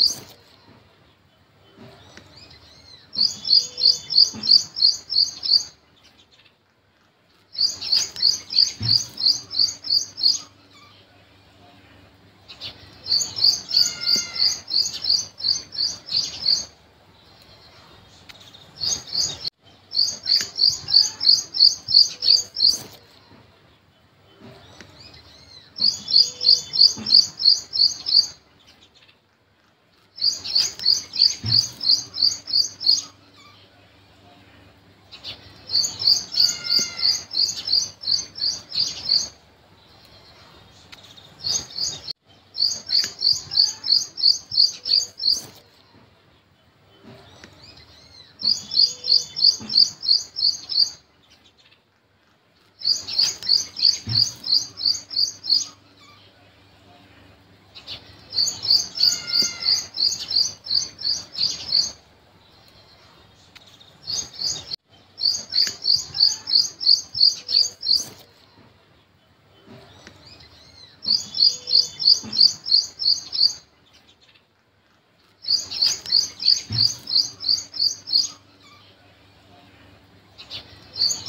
you ちょっと。